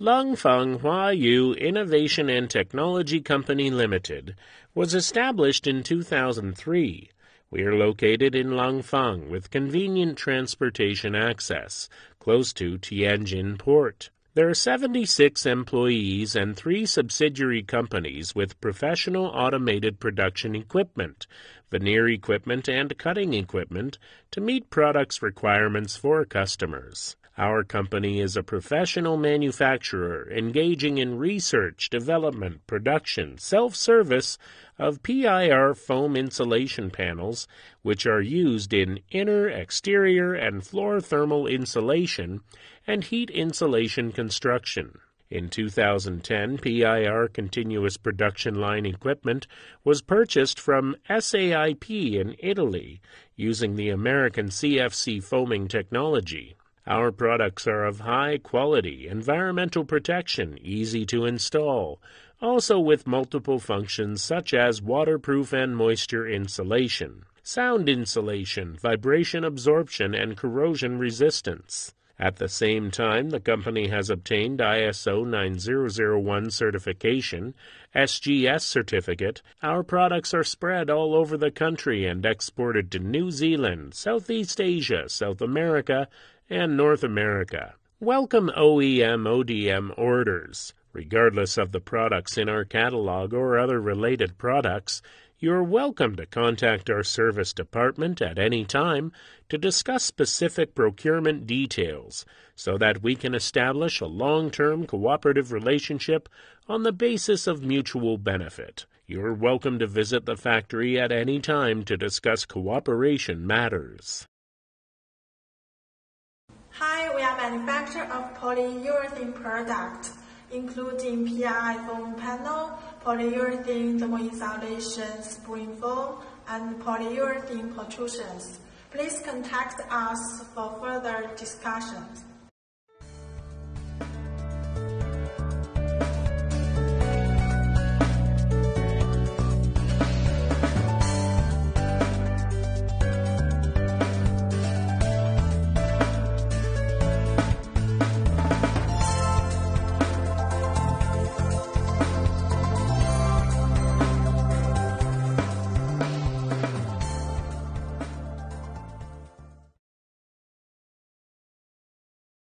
Langfang Huayu Innovation and Technology Company Limited was established in 2003. We are located in Langfang with convenient transportation access, close to Tianjin Port. There are 76 employees and three subsidiary companies with professional automated production equipment, veneer equipment, and cutting equipment to meet products' requirements for customers. Our company is a professional manufacturer engaging in research, development, production, self service of PIR foam insulation panels, which are used in inner, exterior, and floor thermal insulation and heat insulation construction. In 2010, PIR continuous production line equipment was purchased from SAIP in Italy using the American CFC foaming technology. Our products are of high quality, environmental protection, easy to install, also with multiple functions such as waterproof and moisture insulation, sound insulation, vibration absorption, and corrosion resistance. At the same time, the company has obtained ISO 9001 certification, SGS certificate. Our products are spread all over the country and exported to New Zealand, Southeast Asia, South America, and North America. Welcome OEM ODM orders. Regardless of the products in our catalog or other related products, you're welcome to contact our service department at any time to discuss specific procurement details so that we can establish a long term cooperative relationship on the basis of mutual benefit. You're welcome to visit the factory at any time to discuss cooperation matters. Hi, we are manufacturer of polyurethane product, including PI foam panel, polyurethane thermal insulation spray foam, and polyurethane protrusions. Please contact us for further discussions.